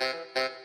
Música